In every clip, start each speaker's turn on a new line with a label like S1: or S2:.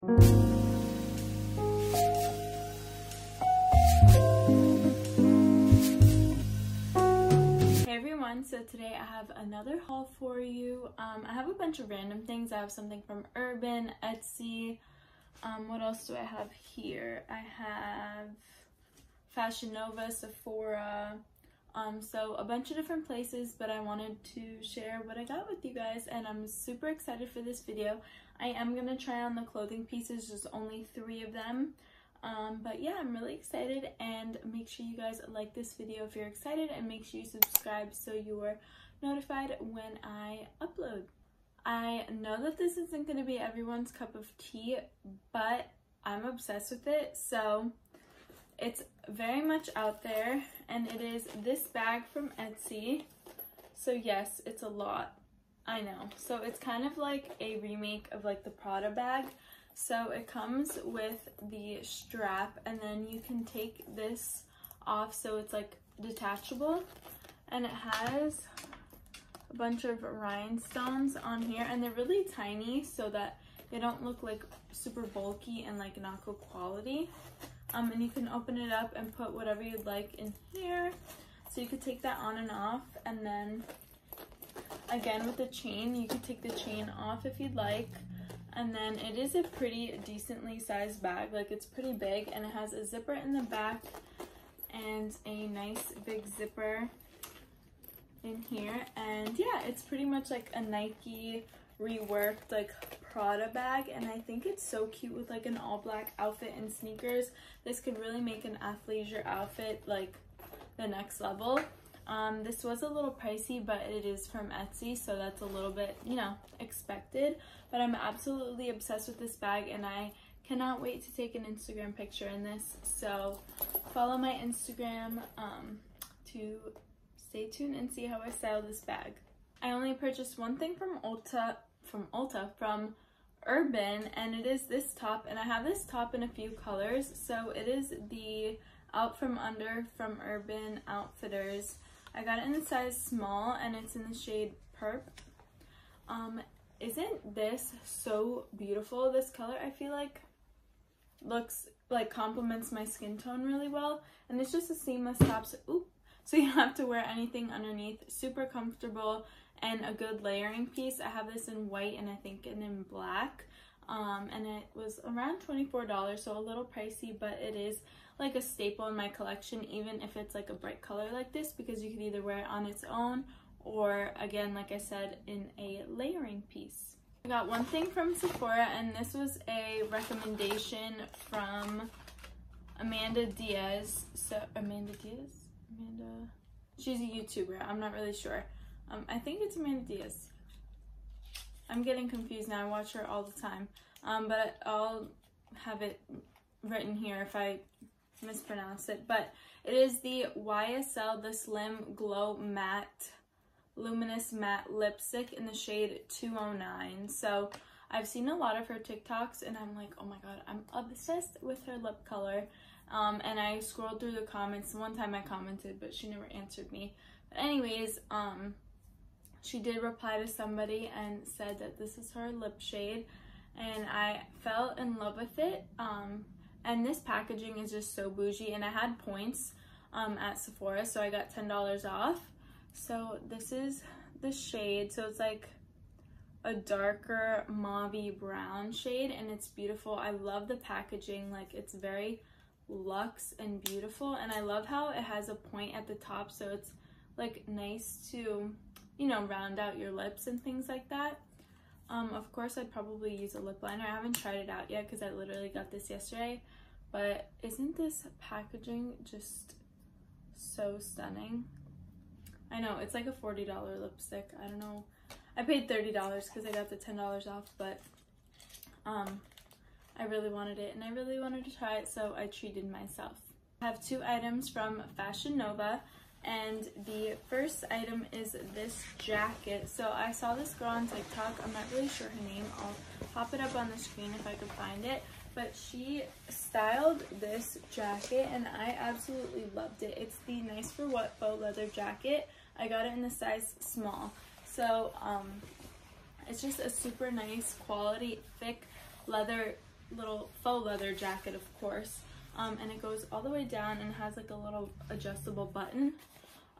S1: Hey everyone, so today I have another haul for you. Um, I have a bunch of random things. I have something from Urban, Etsy. Um, what else do I have here? I have Fashion Nova, Sephora, um, so a bunch of different places, but I wanted to share what I got with you guys and I'm super excited for this video. I am going to try on the clothing pieces, just only three of them. Um, but yeah, I'm really excited and make sure you guys like this video if you're excited and make sure you subscribe so you are notified when I upload. I know that this isn't going to be everyone's cup of tea, but I'm obsessed with it. So it's very much out there and it is this bag from Etsy. So yes, it's a lot. I know. So it's kind of like a remake of like the Prada bag. So it comes with the strap and then you can take this off so it's like detachable and it has a bunch of rhinestones on here and they're really tiny so that they don't look like super bulky and like not good quality. Um, and you can open it up and put whatever you'd like in here. So you could take that on and off and then again with the chain, you could take the chain off if you'd like. And then it is a pretty decently sized bag, like it's pretty big and it has a zipper in the back and a nice big zipper in here. And yeah, it's pretty much like a Nike reworked like Prada bag and I think it's so cute with like an all black outfit and sneakers. This could really make an athleisure outfit like the next level. Um, this was a little pricey, but it is from Etsy, so that's a little bit, you know, expected. But I'm absolutely obsessed with this bag, and I cannot wait to take an Instagram picture in this. So follow my Instagram um, to stay tuned and see how I style this bag. I only purchased one thing from Ulta from Ulta from Urban and it is this top and I have this top in a few colors so it is the Out From Under from Urban Outfitters. I got it in size small and it's in the shade Perp. Um, isn't this so beautiful? This color I feel like looks like complements my skin tone really well and it's just a seamless top so, oop, so you don't have to wear anything underneath. Super comfortable and a good layering piece. I have this in white and I think and in black. Um, and it was around $24, so a little pricey, but it is like a staple in my collection, even if it's like a bright color like this, because you could either wear it on its own or again, like I said, in a layering piece. I got one thing from Sephora, and this was a recommendation from Amanda Diaz. So, Amanda Diaz? Amanda? She's a YouTuber, I'm not really sure. Um, I think it's Amanda Diaz. I'm getting confused now. I watch her all the time. Um, but I'll have it written here if I mispronounce it. But it is the YSL The Slim Glow Matte Luminous Matte Lipstick in the shade 209. So I've seen a lot of her TikToks and I'm like, oh my god, I'm obsessed with her lip color. Um, and I scrolled through the comments. One time I commented, but she never answered me. But anyways, um, she did reply to somebody and said that this is her lip shade and I fell in love with it. Um, and this packaging is just so bougie and I had points um, at Sephora so I got $10 off. So this is the shade. So it's like a darker mauve brown shade and it's beautiful. I love the packaging. Like it's very luxe and beautiful and I love how it has a point at the top so it's like nice to you know, round out your lips and things like that. Um, of course, I'd probably use a lip liner. I haven't tried it out yet because I literally got this yesterday. But isn't this packaging just so stunning? I know, it's like a $40 lipstick. I don't know. I paid $30 because I got the $10 off, but um, I really wanted it and I really wanted to try it, so I treated myself. I have two items from Fashion Nova and the first item is this jacket. So I saw this girl on TikTok. I'm not really sure her name. I'll pop it up on the screen if I could find it. But she styled this jacket and I absolutely loved it. It's the Nice for What faux leather jacket. I got it in the size small. So um, it's just a super nice quality thick leather little faux leather jacket, of course. Um, and it goes all the way down and has like a little adjustable button.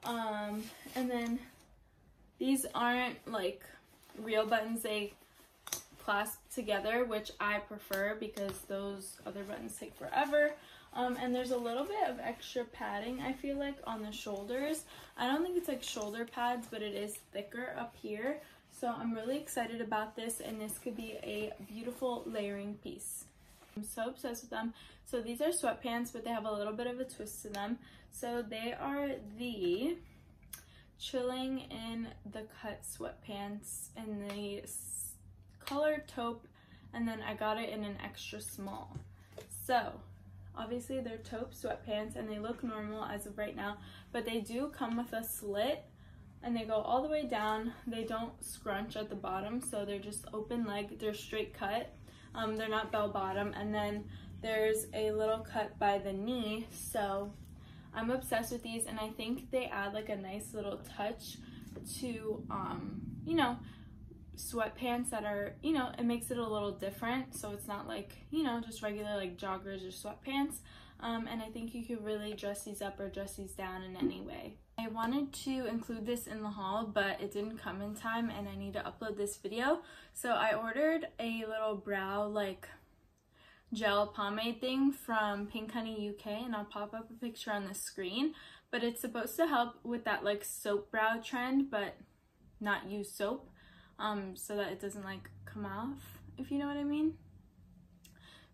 S1: Um, and then these aren't like real buttons, they clasp together, which I prefer because those other buttons take forever. Um, and there's a little bit of extra padding, I feel like, on the shoulders. I don't think it's like shoulder pads, but it is thicker up here. So I'm really excited about this, and this could be a beautiful layering piece. I'm so obsessed with them. So these are sweatpants, but they have a little bit of a twist to them. So they are the Chilling in the Cut sweatpants in the color taupe, and then I got it in an extra small. So obviously they're taupe sweatpants and they look normal as of right now, but they do come with a slit and they go all the way down. They don't scrunch at the bottom, so they're just open leg. They're straight cut. Um, they're not bell bottom. And then there's a little cut by the knee, so I'm obsessed with these and I think they add like a nice little touch to, um, you know, sweatpants that are, you know, it makes it a little different. So it's not like, you know, just regular like joggers or sweatpants. Um, and I think you could really dress these up or dress these down in any way. I wanted to include this in the haul, but it didn't come in time and I need to upload this video. So I ordered a little brow like gel pomade thing from Pink Honey UK and I'll pop up a picture on the screen. But it's supposed to help with that like soap brow trend, but not use soap um, so that it doesn't like come off, if you know what I mean.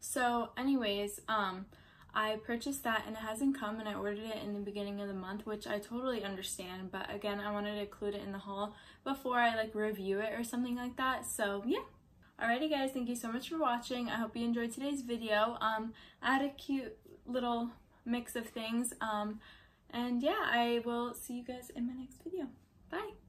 S1: So anyways, um, I purchased that and it hasn't come and I ordered it in the beginning of the month, which I totally understand. But again, I wanted to include it in the haul before I like review it or something like that. So yeah. Alrighty guys, thank you so much for watching. I hope you enjoyed today's video. Um, I had a cute little mix of things. Um, and yeah, I will see you guys in my next video. Bye.